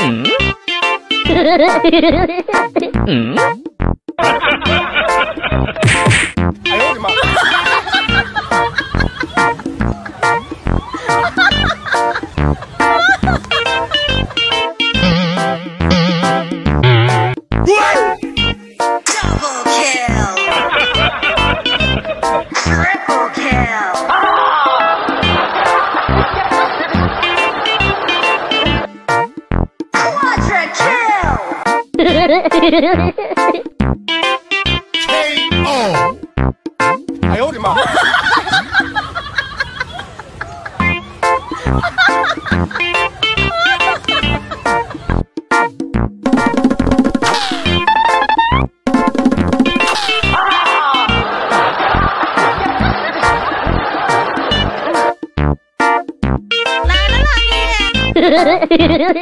嗯。哎呦我的妈！来了，老爷。